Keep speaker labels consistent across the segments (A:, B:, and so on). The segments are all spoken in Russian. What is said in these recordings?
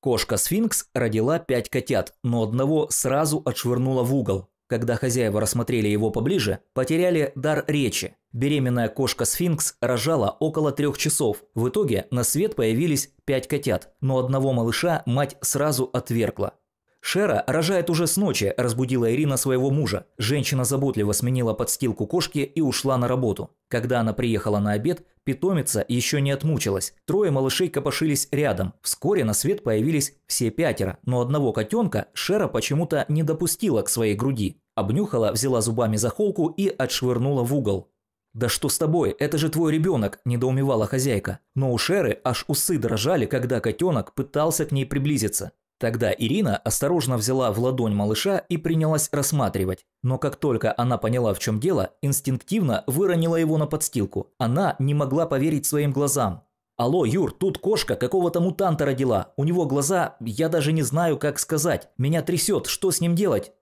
A: Кошка-сфинкс родила пять котят, но одного сразу отшвырнула в угол. Когда хозяева рассмотрели его поближе, потеряли дар речи. Беременная кошка-сфинкс рожала около трех часов. В итоге на свет появились пять котят, но одного малыша мать сразу отвергла. Шера рожает уже с ночи, разбудила Ирина своего мужа. Женщина заботливо сменила подстилку кошки и ушла на работу. Когда она приехала на обед, питомица еще не отмучилась. Трое малышей копошились рядом. Вскоре на свет появились все пятеро, но одного котенка Шера почему-то не допустила к своей груди. Обнюхала, взяла зубами за холку и отшвырнула в угол. «Да что с тобой? Это же твой ребенок!» – недоумевала хозяйка. Но у Шеры аж усы дрожали, когда котенок пытался к ней приблизиться. Тогда Ирина осторожно взяла в ладонь малыша и принялась рассматривать. Но как только она поняла, в чем дело, инстинктивно выронила его на подстилку. Она не могла поверить своим глазам. «Алло, Юр, тут кошка какого-то мутанта родила. У него глаза, я даже не знаю, как сказать. Меня трясет, что с ним делать?»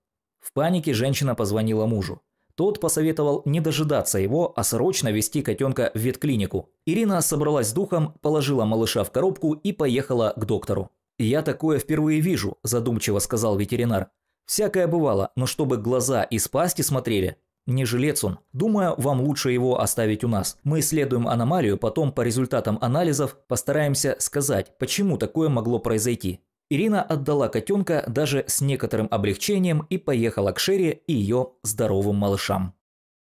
A: В панике женщина позвонила мужу. Тот посоветовал не дожидаться его, а срочно вести котенка в ветклинику. Ирина собралась с духом, положила малыша в коробку и поехала к доктору. «Я такое впервые вижу», – задумчиво сказал ветеринар. «Всякое бывало, но чтобы глаза из пасти смотрели, не жилец он. Думаю, вам лучше его оставить у нас. Мы исследуем аномалию, потом по результатам анализов постараемся сказать, почему такое могло произойти». Ирина отдала котенка даже с некоторым облегчением и поехала к Шерри и ее здоровым малышам.